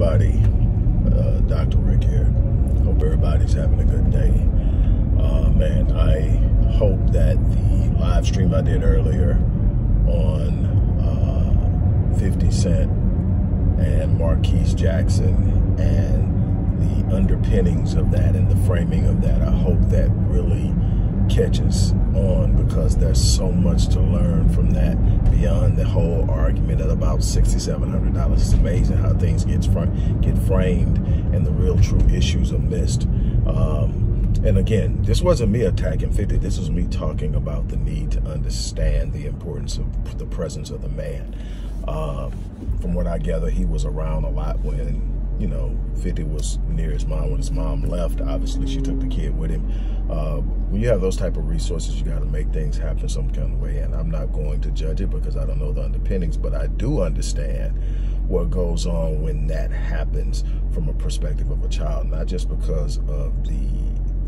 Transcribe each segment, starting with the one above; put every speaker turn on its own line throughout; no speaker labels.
everybody? Uh, Dr. Rick here. Hope everybody's having a good day. Man, I hope that the live stream I did earlier on uh, 50 Cent and Marquise Jackson and the underpinnings of that and the framing of that, I hope that really catches on because there's so much to learn from that beyond the whole argument at about $6,700. It's amazing how things get, fr get framed and the real true issues are missed. Um, and again, this wasn't me attacking 50. This was me talking about the need to understand the importance of the presence of the man. Um, from what I gather, he was around a lot when you know, 50 was near his mom when his mom left. Obviously, she took the kid with him. Uh, when you have those type of resources, you got to make things happen some kind of way. And I'm not going to judge it because I don't know the underpinnings, but I do understand what goes on when that happens from a perspective of a child, not just because of the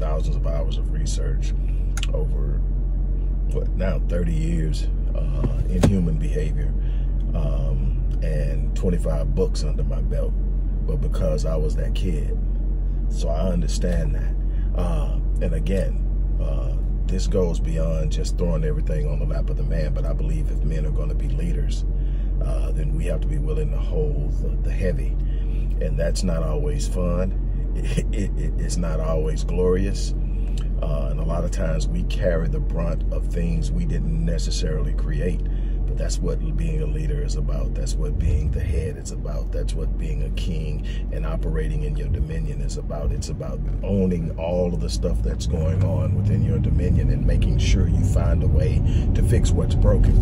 thousands of hours of research over what now 30 years uh, in human behavior um, and 25 books under my belt but because I was that kid. So I understand that. Uh, and again, uh, this goes beyond just throwing everything on the lap of the man, but I believe if men are going to be leaders, uh, then we have to be willing to hold the, the heavy. And that's not always fun. It, it, it, it's not always glorious. Uh, and a lot of times we carry the brunt of things we didn't necessarily create. That's what being a leader is about. That's what being the head is about. That's what being a king and operating in your dominion is about. It's about owning all of the stuff that's going on within your dominion and making sure you find a way to fix what's broken.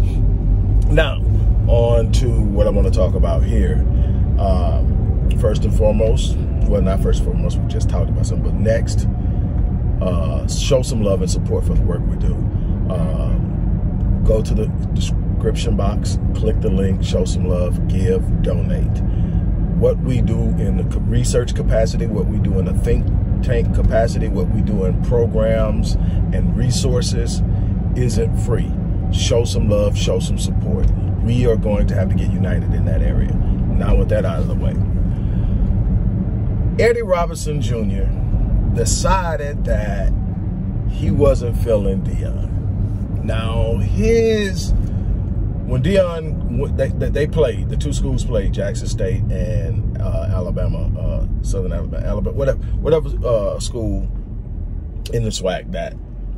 Now, on to what I want to talk about here. Um, first and foremost, well, not first and foremost, we just talked about something, but next, uh, show some love and support for the work we do. Um, go to the description box, click the link, show some love, give, donate. What we do in the research capacity, what we do in the think tank capacity, what we do in programs and resources isn't free. Show some love, show some support. We are going to have to get united in that area. Now with that out of the way. Eddie Robinson Jr. decided that he wasn't feeling Deion. Now his when Deion they, they played, the two schools played, Jackson State and uh, Alabama, uh, Southern Alabama, Alabama, whatever, whatever uh, school in the SWAC that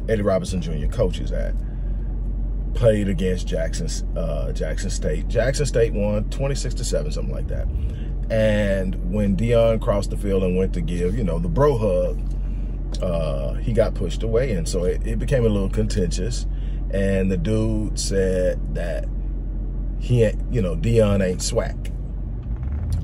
Eddie Robinson Jr. coaches at, played against Jackson uh, Jackson State. Jackson State won 26 to seven, something like that. And when Deion crossed the field and went to give, you know, the bro hug, uh, he got pushed away, and so it, it became a little contentious. And the dude said that he ain't, you know, Deion ain't SWAC.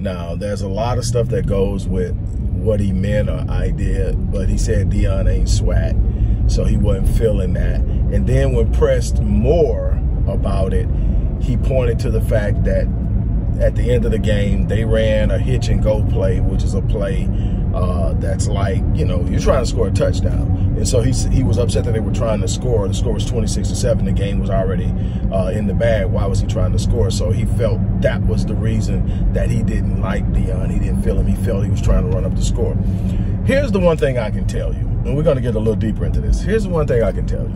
Now, there's a lot of stuff that goes with what he meant or idea, but he said Deion ain't SWAC, so he wasn't feeling that. And then when pressed more about it, he pointed to the fact that at the end of the game, they ran a hitch and go play, which is a play uh, that's like, you know, you're trying to score a touchdown. And so he, he was upset that they were trying to score. The score was 26 to 7. The game was already uh, in the bag. Why was he trying to score? So he felt that was the reason that he didn't like Deion. He didn't feel him. He felt he was trying to run up the score. Here's the one thing I can tell you, and we're going to get a little deeper into this. Here's the one thing I can tell you.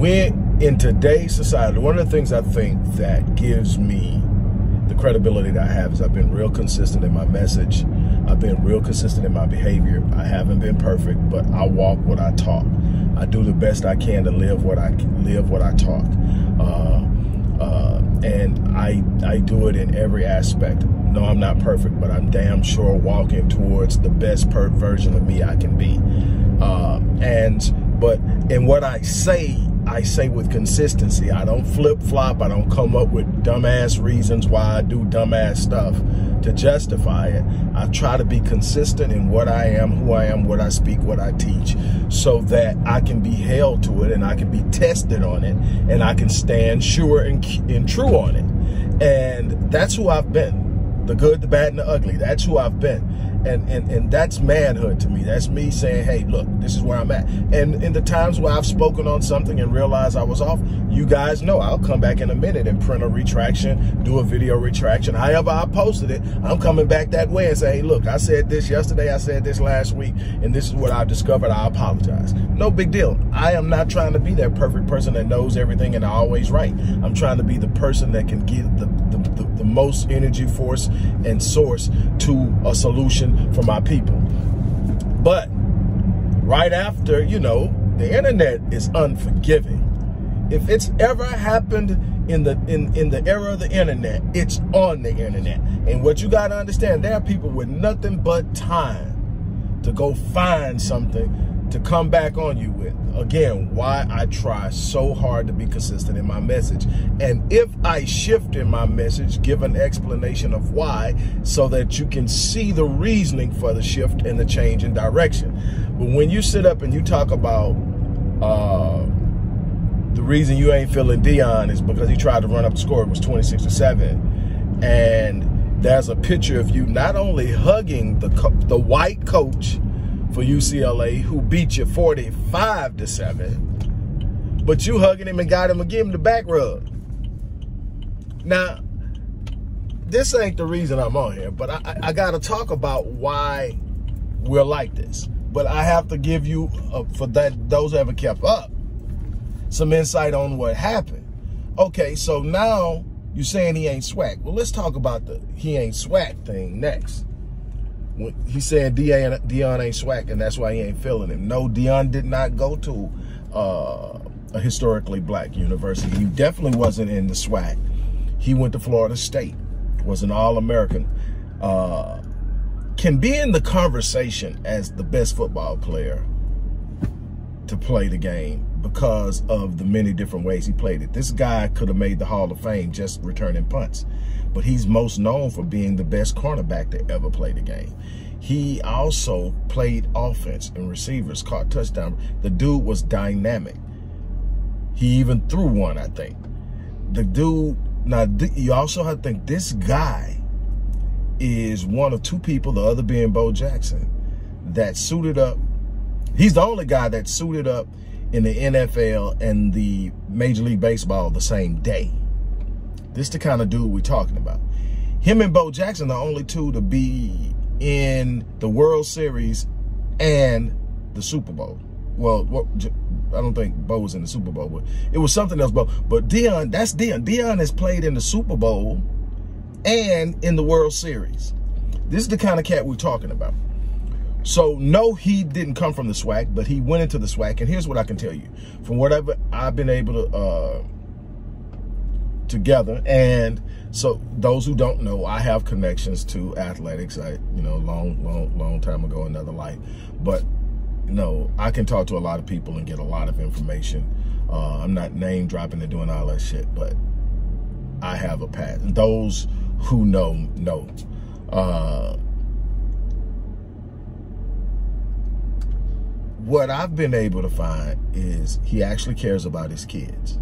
When in today's society, one of the things I think that gives me the credibility that I have is I've been real consistent in my message. I've been real consistent in my behavior. I haven't been perfect, but I walk what I talk. I do the best I can to live what I live what I talk. Uh, uh, and I I do it in every aspect. No, I'm not perfect, but I'm damn sure walking towards the best per version of me I can be. Uh, and but in what I say I say with consistency. I don't flip flop. I don't come up with dumbass reasons why I do dumbass stuff to justify it. I try to be consistent in what I am, who I am, what I speak, what I teach, so that I can be held to it and I can be tested on it and I can stand sure and, and true on it. And that's who I've been. the good, the bad, and the ugly. That's who I've been. And, and, and that's manhood to me. That's me saying, hey, look, this is where I'm at. And in the times where I've spoken on something and realized I was off, you guys know I'll come back in a minute and print a retraction, do a video retraction. However I posted it, I'm coming back that way and say, hey, look, I said this yesterday, I said this last week, and this is what I've discovered. I apologize. No big deal. I am not trying to be that perfect person that knows everything and always right. I'm trying to be the person that can give the, the, the, the most energy, force, and source to a solution for my people. But right after, you know, the internet is unforgiving. If it's ever happened in the in, in the era of the internet, it's on the internet. And what you gotta understand, there are people with nothing but time to go find something to come back on you with. Again, why I try so hard to be consistent in my message. And if I shift in my message, give an explanation of why so that you can see the reasoning for the shift and the change in direction. But when you sit up and you talk about uh, the reason you ain't feeling Deion is because he tried to run up the score, it was 26 to 7. And there's a picture of you not only hugging the, the white coach, for UCLA who beat you 45 to 7. But you hugging him and got him and give him the back rub. Now, this ain't the reason I'm on here, but I, I got to talk about why we're like this. But I have to give you, uh, for that those ever kept up, some insight on what happened. Okay, so now you're saying he ain't SWAC. Well, let's talk about the he ain't SWAC thing next he said Dion, Deion ain't and that's why he ain't feeling him. No, Deion did not go to uh, a historically black university. He definitely wasn't in the SWAC. He went to Florida State, was an All-American. Uh, can be in the conversation as the best football player to play the game because of the many different ways he played it. This guy could have made the Hall of Fame just returning punts but he's most known for being the best cornerback to ever play the game. He also played offense and receivers, caught touchdown. The dude was dynamic. He even threw one, I think. The dude, now you also have to think this guy is one of two people, the other being Bo Jackson, that suited up. He's the only guy that suited up in the NFL and the Major League Baseball the same day. This the kind of dude we're talking about. Him and Bo Jackson are only two to be in the World Series and the Super Bowl. Well, I don't think Bo was in the Super Bowl, but it was something else. But, but Deion, that's Deion. Deion has played in the Super Bowl and in the World Series. This is the kind of cat we're talking about. So, no, he didn't come from the SWAC, but he went into the SWAC. And here's what I can tell you. From whatever I've been able to uh, together. And so those who don't know, I have connections to athletics. I, you know, long, long, long time ago, another life. But you know, I can talk to a lot of people and get a lot of information. Uh, I'm not name dropping and doing all that shit, but I have a path. Those who know, know. Uh, what I've been able to find is he actually cares about his kids.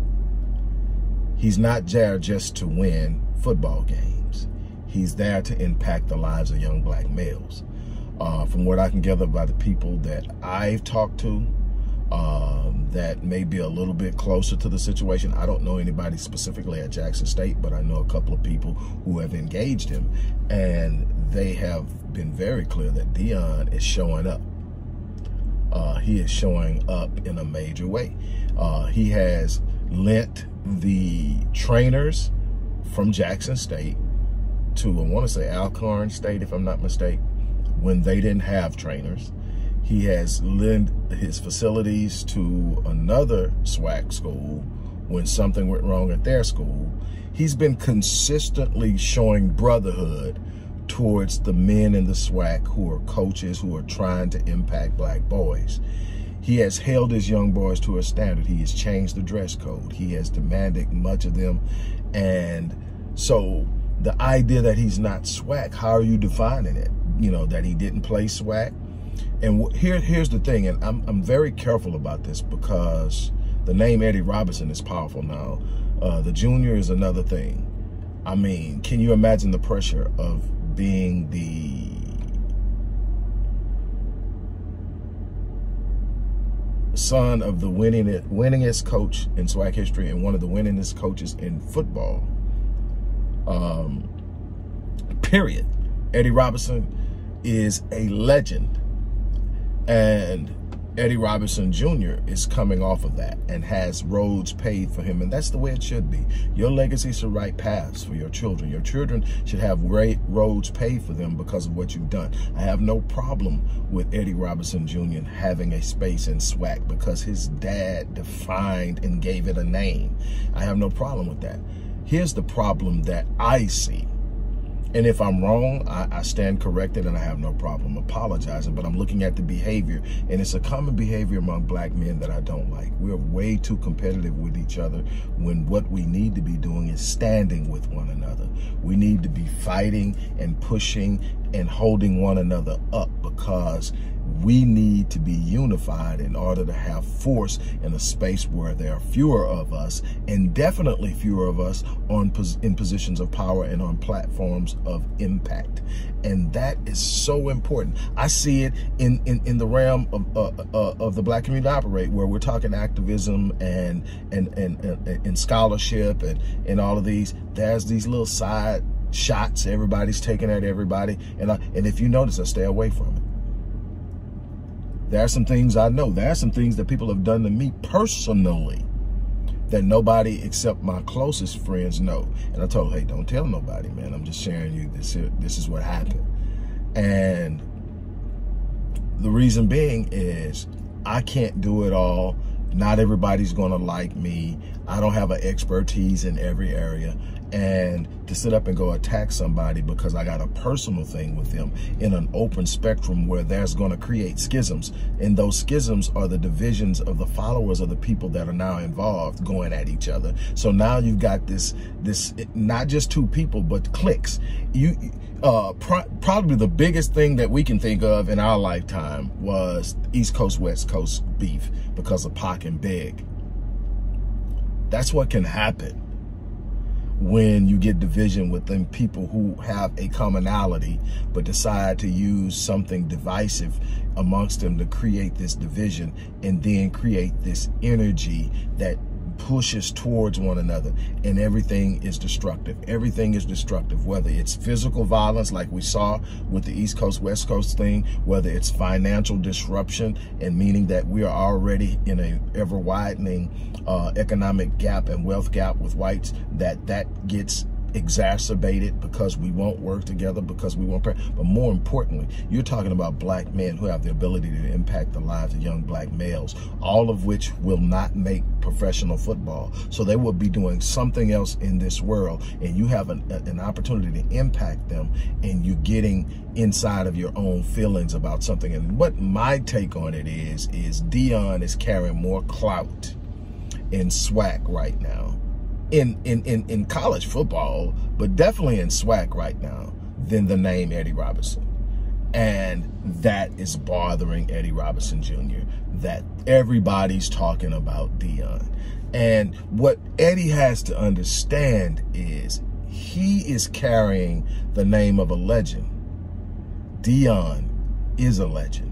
He's not there just to win football games. He's there to impact the lives of young black males. Uh, from what I can gather by the people that I've talked to, um, that may be a little bit closer to the situation. I don't know anybody specifically at Jackson State, but I know a couple of people who have engaged him, and they have been very clear that Deion is showing up. Uh, he is showing up in a major way. Uh, he has lent the trainers from Jackson State to, I want to say Alcorn State, if I'm not mistaken, when they didn't have trainers. He has lent his facilities to another SWAC school when something went wrong at their school. He's been consistently showing brotherhood towards the men in the SWAC who are coaches who are trying to impact black boys. He has held his young boys to a standard. He has changed the dress code. He has demanded much of them. And so the idea that he's not SWAC, how are you defining it? You know, that he didn't play SWAC. And here, here's the thing, and I'm, I'm very careful about this because the name Eddie Robinson is powerful now. Uh, the junior is another thing. I mean, can you imagine the pressure of being the son of the winning, winningest coach in SWAC history and one of the winningest coaches in football? Um, period. Eddie Robinson is a legend. And Eddie Robinson Jr. is coming off of that and has roads paved for him. And that's the way it should be. Your legacy should write paths for your children. Your children should have roads paved for them because of what you've done. I have no problem with Eddie Robinson Jr. having a space in SWAC because his dad defined and gave it a name. I have no problem with that. Here's the problem that I see and if I'm wrong, I, I, stand corrected and I have no problem apologizing. But I'm looking at the behavior, and it's a common behavior among black men that I don't like. We're way too competitive with each other when what we need to be doing is standing with one another. We need to be fighting and pushing and holding one another up because we need to be unified in order to have force in a space where there are fewer of us and definitely fewer of us on in positions of power and on platforms of impact. And that is so important. I see it in in, in the realm of uh, uh, of the black community operate where we're talking activism and and and and, and scholarship and and all of these there's these little side shots everybody's taking at everybody. And I, and if you notice i stay away from it there are some things I know. There are some things that people have done to me personally that nobody except my closest friends know. And I told, hey, don't tell nobody, man. I'm just sharing you this. This is what happened. And the reason being is I can't do it all. Not everybody's going to like me. I don't have an expertise in every area and to sit up and go attack somebody because I got a personal thing with them in an open spectrum where there's going to create schisms. And those schisms are the divisions of the followers of the people that are now involved going at each other. So now you've got this, this not just two people, but cliques. You, uh, pro probably the biggest thing that we can think of in our lifetime was East Coast, West Coast beef because of Pac and Big. That's what can happen when you get division within people who have a commonality but decide to use something divisive amongst them to create this division and then create this energy that pushes towards one another and everything is destructive. Everything is destructive, whether it's physical violence like we saw with the East Coast, West Coast thing, whether it's financial disruption and meaning that we are already in a ever widening uh, economic gap and wealth gap with whites, that that gets exacerbated because we won't work together, because we won't pray. But more importantly, you're talking about black men who have the ability to impact the lives of young black males, all of which will not make professional football. So they will be doing something else in this world, and you have an, an opportunity to impact them, and you're getting inside of your own feelings about something. And what my take on it is, is Deion is carrying more clout in SWAC right now in, in, in, in college football, but definitely in SWAC right now, than the name Eddie Robinson. And that is bothering Eddie Robinson Jr., that everybody's talking about Deion. And what Eddie has to understand is he is carrying the name of a legend. Deion is a legend.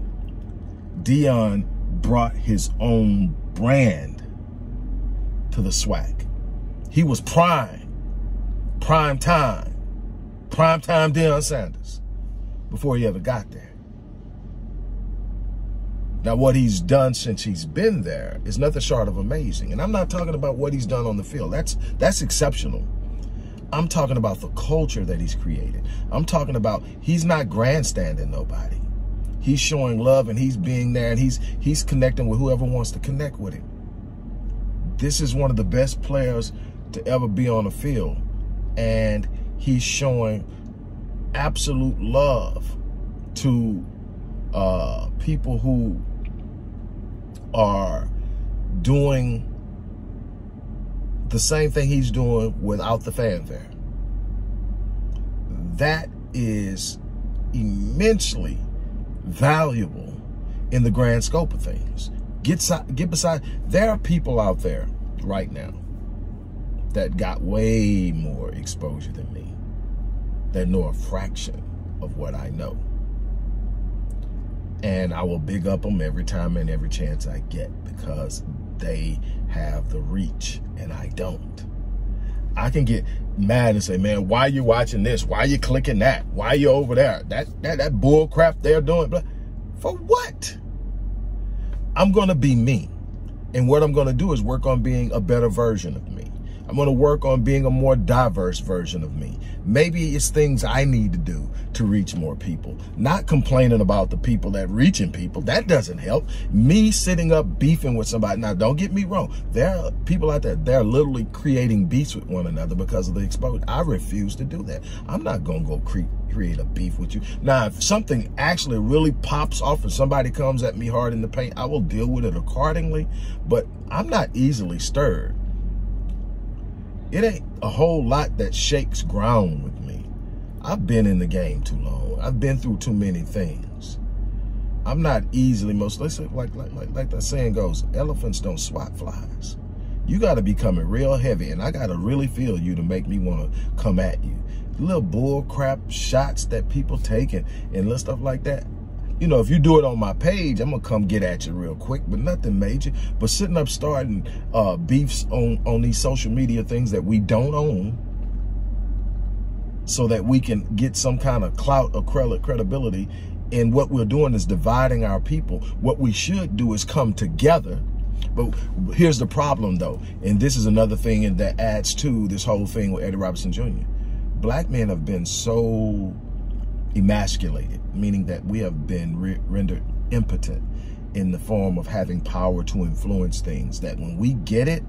Deion brought his own brand to the SWAC. He was prime, prime time, prime time Deion Sanders before he ever got there. Now, what he's done since he's been there is nothing short of amazing. And I'm not talking about what he's done on the field. That's that's exceptional. I'm talking about the culture that he's created. I'm talking about he's not grandstanding nobody. He's showing love and he's being there and he's he's connecting with whoever wants to connect with him. This is one of the best players to ever be on the field. And he's showing absolute love to uh, people who are doing the same thing he's doing without the fanfare. That is immensely valuable in the grand scope of things. Get, get beside, there are people out there right now that got way more exposure than me, that know a fraction of what I know. And I will big up them every time and every chance I get because they have the reach and I don't. I can get mad and say, man, why are you watching this? Why are you clicking that? Why are you over there? That that that bull crap they're doing. For what? I'm gonna be me. And what I'm gonna do is work on being a better version of me. I'm going to work on being a more diverse version of me. Maybe it's things I need to do to reach more people, not complaining about the people that reaching people. That doesn't help. Me sitting up beefing with somebody. Now, don't get me wrong. There are people out there, they're literally creating beefs with one another because of the exposure. I refuse to do that. I'm not going to go create create a beef with you. Now, if something actually really pops off and somebody comes at me hard in the paint, I will deal with it accordingly, but I'm not easily stirred it ain't a whole lot that shakes ground with me. I've been in the game too long. I've been through too many things. I'm not easily most let's like like like, like that saying goes, elephants don't swat flies. You gotta be coming real heavy and I gotta really feel you to make me wanna come at you. Little bull crap shots that people take and, and little stuff like that you know, if you do it on my page, I'm gonna come get at you real quick, but nothing major. But sitting up starting uh, beefs on, on these social media things that we don't own so that we can get some kind of clout or credibility. And what we're doing is dividing our people. What we should do is come together. But here's the problem though, and this is another thing that adds to this whole thing with Eddie Robinson Jr. Black men have been so emasculated, meaning that we have been re rendered impotent in the form of having power to influence things that when we get it,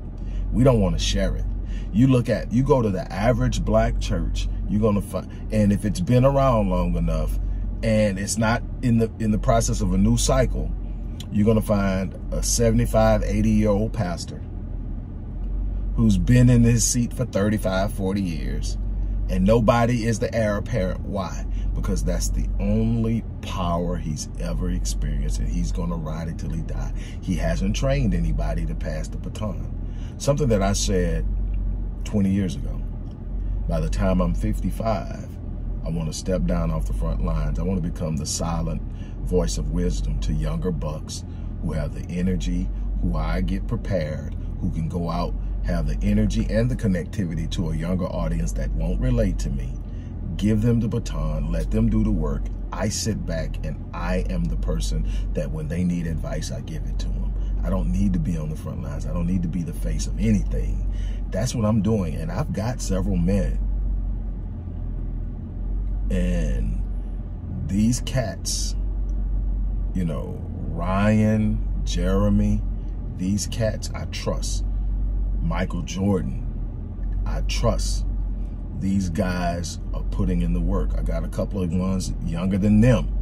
we don't want to share it. You look at, you go to the average black church, you're going to find, and if it's been around long enough and it's not in the, in the process of a new cycle, you're going to find a 75, 80 year old pastor who's been in his seat for 35, 40 years and nobody is the heir apparent. Why? Because that's the only power he's ever experienced and he's going to ride it till he die. He hasn't trained anybody to pass the baton. Something that I said 20 years ago. By the time I'm 55, I want to step down off the front lines. I want to become the silent voice of wisdom to younger bucks who have the energy, who I get prepared, who can go out have the energy and the connectivity to a younger audience that won't relate to me, give them the baton, let them do the work. I sit back and I am the person that when they need advice, I give it to them. I don't need to be on the front lines. I don't need to be the face of anything. That's what I'm doing. And I've got several men. And these cats, you know, Ryan, Jeremy, these cats I trust. Michael Jordan. I trust these guys are putting in the work. I got a couple of ones younger than them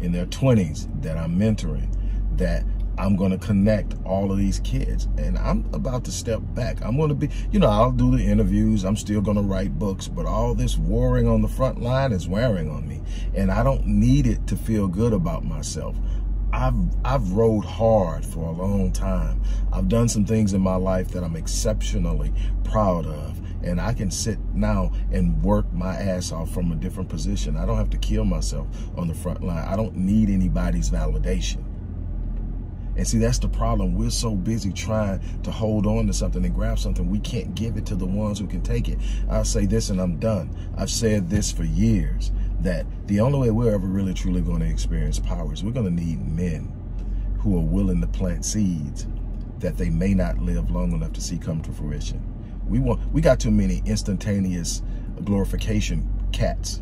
in their 20s that I'm mentoring that I'm going to connect all of these kids. And I'm about to step back. I'm going to be, you know, I'll do the interviews. I'm still going to write books. But all this warring on the front line is wearing on me. And I don't need it to feel good about myself. I've I've rode hard for a long time. I've done some things in my life that I'm exceptionally proud of. And I can sit now and work my ass off from a different position. I don't have to kill myself on the front line. I don't need anybody's validation. And see, that's the problem. We're so busy trying to hold on to something and grab something. We can't give it to the ones who can take it. I'll say this and I'm done. I've said this for years that the only way we're ever really truly going to experience power is we're going to need men who are willing to plant seeds that they may not live long enough to see come to fruition. We want we got too many instantaneous glorification cats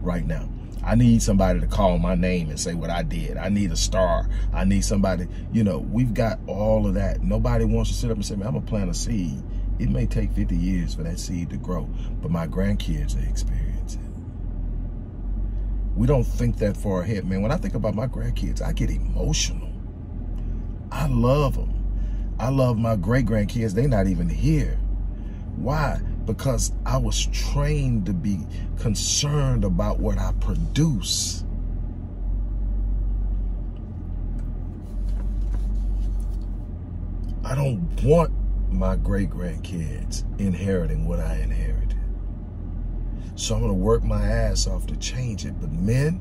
right now. I need somebody to call my name and say what I did. I need a star. I need somebody, you know, we've got all of that. Nobody wants to sit up and say, man, I'm going to plant a seed. It may take 50 years for that seed to grow, but my grandkids are experiencing it. we don't think that far ahead, man. When I think about my grandkids, I get emotional. I love them. I love my great grandkids. They're not even here. Why? Because I was trained to be concerned about what I produce. I don't want my great grandkids inheriting what I inherited. So I'm going to work my ass off to change it. But men,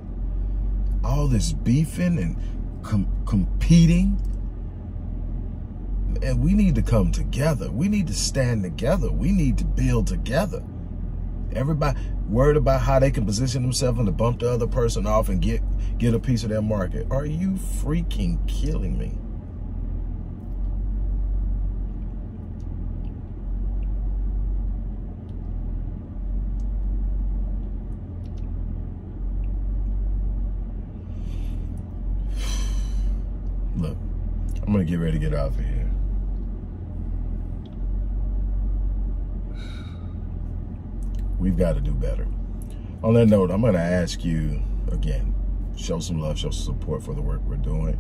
all this beefing and com competing, and we need to come together. We need to stand together. We need to build together. Everybody worried about how they can position themselves and to bump the other person off and get get a piece of their market. Are you freaking killing me? Look, I'm gonna get ready to get out of here. We've got to do better. On that note, I'm gonna ask you again, show some love, show some support for the work we're doing.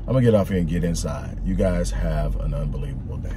I'm gonna get off here and get inside. You guys have an unbelievable day.